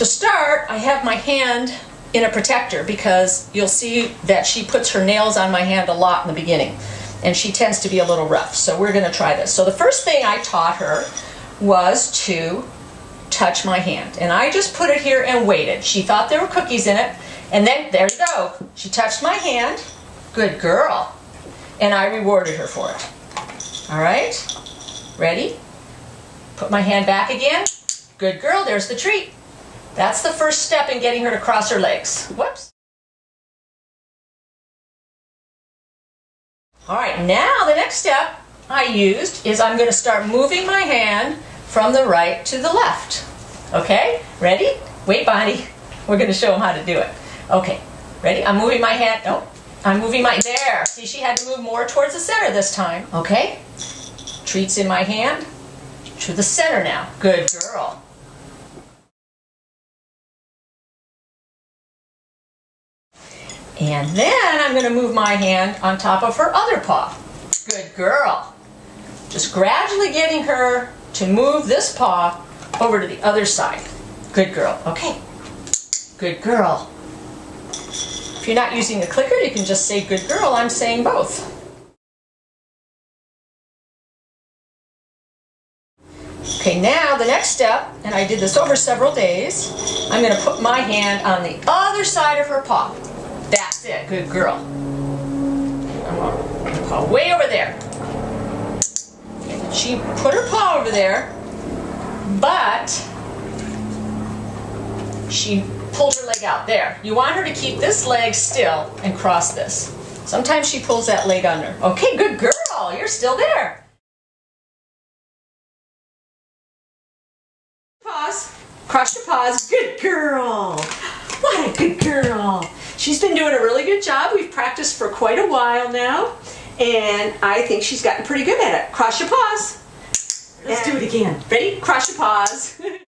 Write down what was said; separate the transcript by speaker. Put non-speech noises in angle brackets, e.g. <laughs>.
Speaker 1: To start, I have my hand in a protector because you'll see that she puts her nails on my hand a lot in the beginning and she tends to be a little rough. So we're going to try this. So the first thing I taught her was to touch my hand. And I just put it here and waited. She thought there were cookies in it. And then, there you go. She touched my hand. Good girl. And I rewarded her for it. All right? Ready? Put my hand back again. Good girl. There's the treat. That's the first step in getting her to cross her legs. Whoops. All right, now the next step I used is I'm going to start moving my hand from the right to the left. Okay, ready? Wait, Bonnie. We're going to show them how to do it. Okay, ready? I'm moving my hand. No, I'm moving my, there. See, she had to move more towards the center this time. Okay, treats in my hand to the center now. Good girl. And then I'm going to move my hand on top of her other paw. Good girl. Just gradually getting her to move this paw over to the other side. Good girl. Okay. Good girl. If you're not using a clicker, you can just say good girl. I'm saying both. Okay, now the next step, and I did this over several days, I'm going to put my hand on the other side of her paw. That's it. Good girl. Paw way over there. She put her paw over there, but she pulled her leg out. There. You want her to keep this leg still and cross this. Sometimes she pulls that leg under. Okay, good girl. You're still there. Pause. Cross your paws. Good girl. What a good girl. She's been doing a really good job. We've practiced for quite a while now, and I think she's gotten pretty good at it. Cross your paws. Let's do it again. Ready? Cross your paws. <laughs>